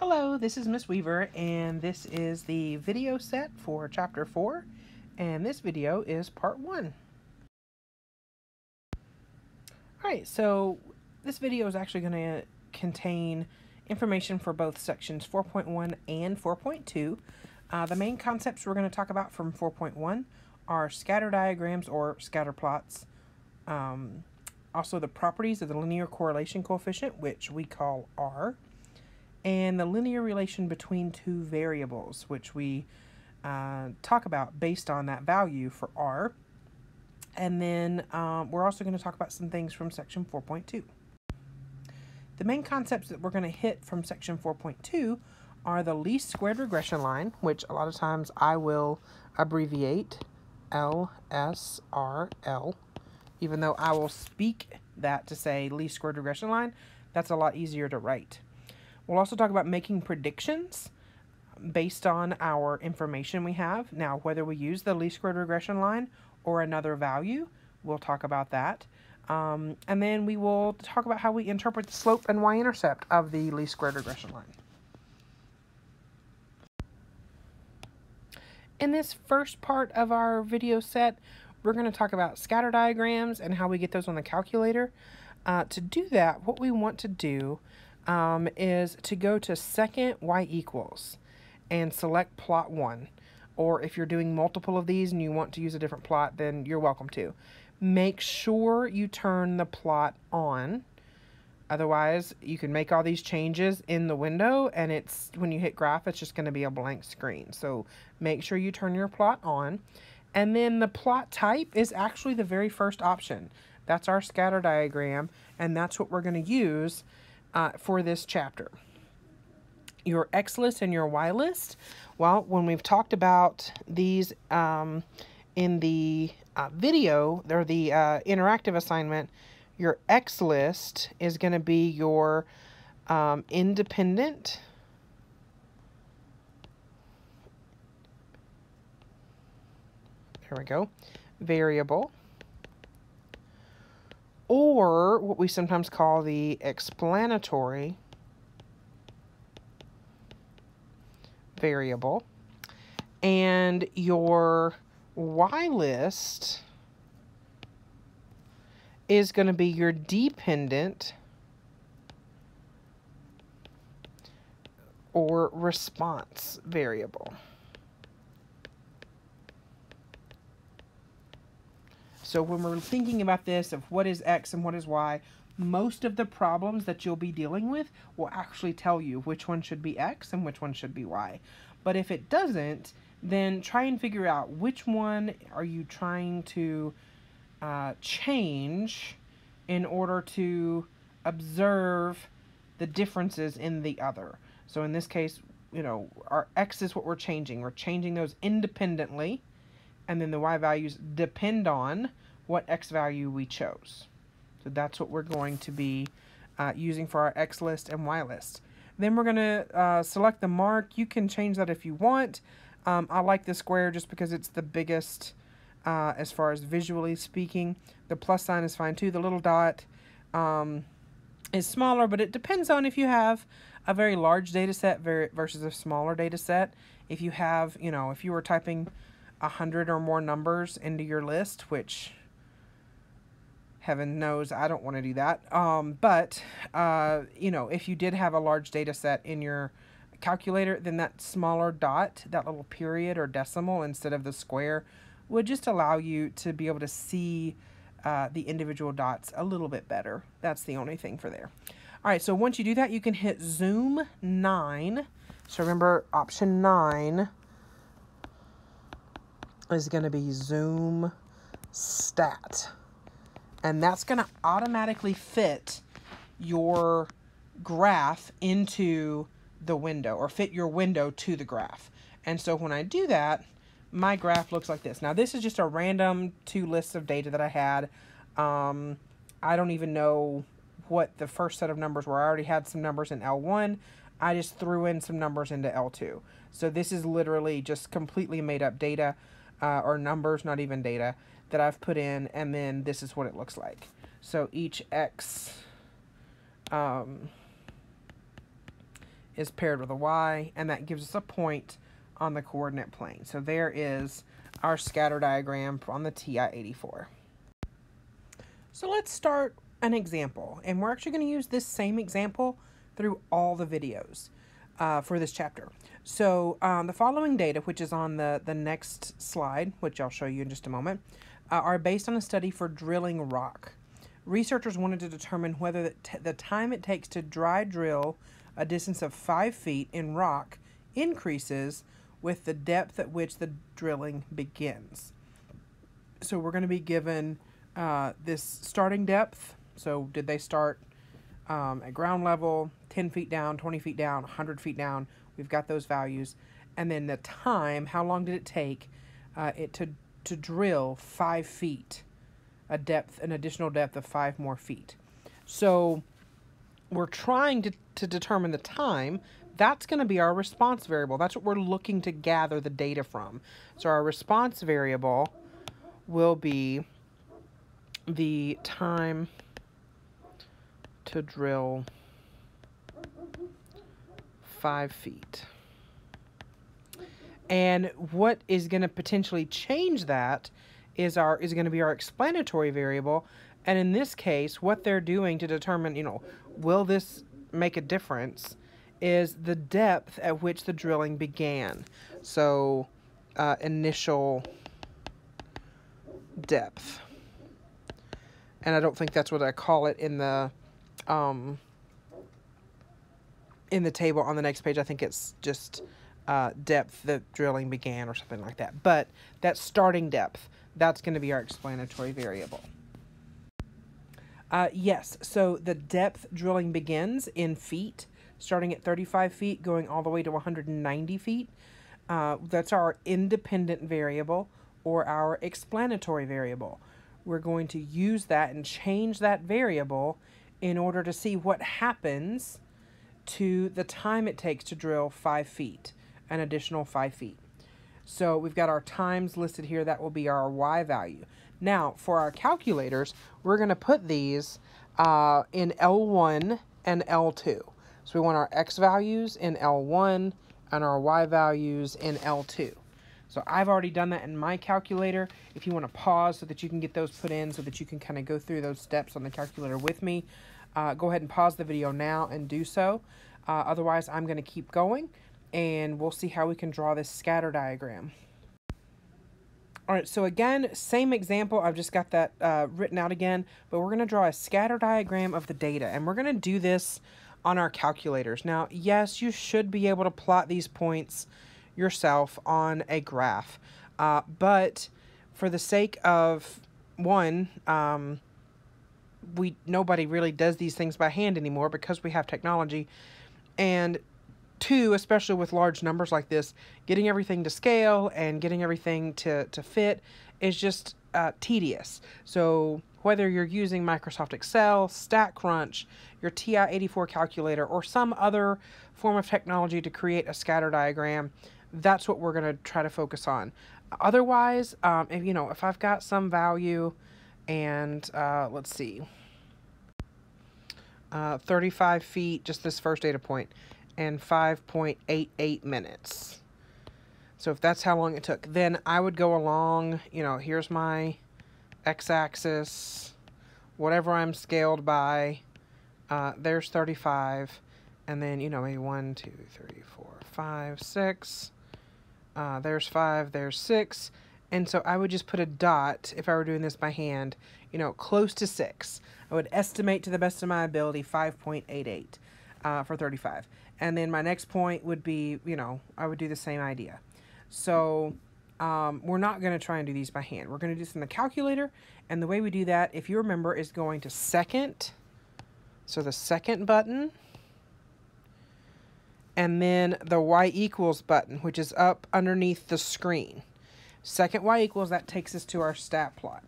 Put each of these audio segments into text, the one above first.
Hello, this is Miss Weaver, and this is the video set for Chapter 4, and this video is Part 1. Alright, so this video is actually going to contain information for both sections 4.1 and 4.2. Uh, the main concepts we're going to talk about from 4.1 are scatter diagrams or scatter plots, um, also the properties of the linear correlation coefficient, which we call R, and the linear relation between two variables, which we uh, talk about based on that value for R. And then um, we're also going to talk about some things from section 4.2. The main concepts that we're going to hit from section 4.2 are the least squared regression line, which a lot of times I will abbreviate LSRL, even though I will speak that to say least squared regression line, that's a lot easier to write. We'll also talk about making predictions based on our information we have. Now, whether we use the least squared regression line or another value, we'll talk about that. Um, and then we will talk about how we interpret the slope and y-intercept of the least squared regression line. In this first part of our video set, we're going to talk about scatter diagrams and how we get those on the calculator. Uh, to do that, what we want to do um, is to go to second y equals and select plot 1. Or if you're doing multiple of these and you want to use a different plot, then you're welcome to. Make sure you turn the plot on. Otherwise, you can make all these changes in the window and it's when you hit graph, it's just going to be a blank screen. So make sure you turn your plot on. And then the plot type is actually the very first option. That's our scatter diagram, and that's what we're going to use uh, for this chapter. Your X list and your Y list, well, when we've talked about these um, in the uh, video, or the uh, interactive assignment, your X list is going to be your um, independent there we go, variable or what we sometimes call the explanatory variable. And your y list is going to be your dependent or response variable. So when we're thinking about this of what is X and what is Y, most of the problems that you'll be dealing with will actually tell you which one should be X and which one should be Y. But if it doesn't, then try and figure out which one are you trying to uh, change in order to observe the differences in the other. So in this case, you know, our X is what we're changing. We're changing those independently, and then the Y values depend on what x value we chose. So that's what we're going to be uh, using for our x list and y list. Then we're going to uh, select the mark. You can change that if you want. Um, I like the square just because it's the biggest uh, as far as visually speaking. The plus sign is fine too. The little dot um, is smaller, but it depends on if you have a very large data set versus a smaller data set. If you have, you know, if you were typing a hundred or more numbers into your list, which heaven knows I don't want to do that. Um, but, uh, you know, if you did have a large data set in your calculator, then that smaller dot, that little period or decimal instead of the square, would just allow you to be able to see uh, the individual dots a little bit better. That's the only thing for there. All right, so once you do that, you can hit zoom 9. So remember, option 9 is going to be zoom stat and that's going to automatically fit your graph into the window or fit your window to the graph. And so when I do that, my graph looks like this. Now this is just a random two lists of data that I had. Um, I don't even know what the first set of numbers were. I already had some numbers in L1. I just threw in some numbers into L2. So this is literally just completely made up data uh, or numbers, not even data that I've put in, and then this is what it looks like. So each X um, is paired with a y, and that gives us a point on the coordinate plane. So there is our scatter diagram on the TI-84. So let's start an example, and we're actually going to use this same example through all the videos uh, for this chapter. So um, the following data, which is on the, the next slide, which I'll show you in just a moment, uh, are based on a study for drilling rock. Researchers wanted to determine whether the, the time it takes to dry drill a distance of 5 feet in rock increases with the depth at which the drilling begins. So we're going to be given uh, this starting depth. So did they start um, at ground level, 10 feet down, 20 feet down, 100 feet down? We've got those values. And then the time, how long did it take uh, it to, to drill 5 feet, a depth, an additional depth of 5 more feet. So we're trying to, to determine the time, that's going to be our response variable. That's what we're looking to gather the data from. So our response variable will be the time to drill five feet. And what is going to potentially change that is our is going to be our explanatory variable. And in this case, what they're doing to determine, you know, will this make a difference is the depth at which the drilling began. So, uh, initial depth. And I don't think that's what I call it in the um, in the table on the next page. I think it's just uh, depth that drilling began or something like that. But that starting depth, that's going to be our explanatory variable. Uh, yes, so the depth drilling begins in feet, starting at 35 feet, going all the way to 190 feet. Uh, that's our independent variable or our explanatory variable. We're going to use that and change that variable in order to see what happens to the time it takes to drill five feet, an additional five feet. So we've got our times listed here. That will be our y value. Now, for our calculators, we're going to put these uh, in L1 and L2. So we want our x values in L1 and our y values in L2. So I've already done that in my calculator. If you want to pause so that you can get those put in so that you can kind of go through those steps on the calculator with me, uh, go ahead and pause the video now and do so. Uh, otherwise, I'm going to keep going and we'll see how we can draw this scatter diagram. All right, so again, same example. I've just got that uh, written out again, but we're going to draw a scatter diagram of the data, and we're going to do this on our calculators. Now, yes, you should be able to plot these points yourself on a graph, uh, but for the sake of one, um, we nobody really does these things by hand anymore because we have technology, and two, especially with large numbers like this, getting everything to scale and getting everything to, to fit is just uh, tedious. So whether you're using Microsoft Excel, StatCrunch, your TI-84 calculator, or some other form of technology to create a scatter diagram, that's what we're going to try to focus on. Otherwise, um, if you know, if I've got some value and uh, let's see, uh, 35 feet, just this first data point, and 5.88 minutes. So if that's how long it took, then I would go along, you know, here's my x-axis, whatever I'm scaled by, uh, there's 35, and then, you know, maybe 1, 2, 3, 4, 5, 6, uh, there's 5, there's 6, and so I would just put a dot, if I were doing this by hand, you know, close to 6. I would estimate to the best of my ability 5.88 uh, for 35. And then my next point would be, you know, I would do the same idea. So um, we're not going to try and do these by hand. We're going to do this in the calculator. And the way we do that, if you remember, is going to second. So the second button. And then the y equals button, which is up underneath the screen. Second y equals, that takes us to our stat plot.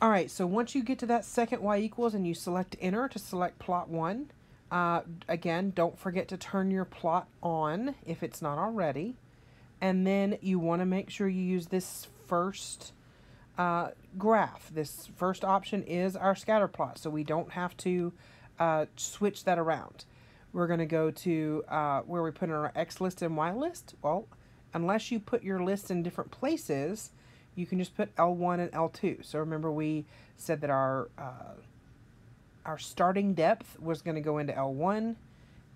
All right, so once you get to that second y equals and you select enter to select plot one, uh, again, don't forget to turn your plot on if it's not already. And then you want to make sure you use this first uh, graph. This first option is our scatter plot, so we don't have to uh, switch that around. we're going to go to uh, where we put in our X list and Y list. Well, unless you put your list in different places, you can just put L1 and L2. So remember we said that our uh, our starting depth was going to go into L1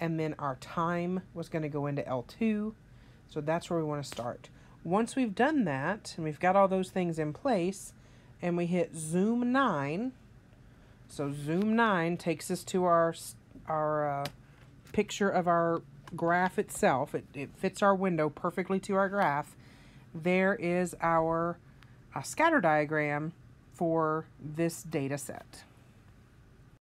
and then our time was going to go into L2. So that's where we want to start. Once we've done that and we've got all those things in place and we hit zoom 9, so zoom 9 takes us to our, our uh, picture of our graph itself. It, it fits our window perfectly to our graph. There is our uh, scatter diagram for this data set.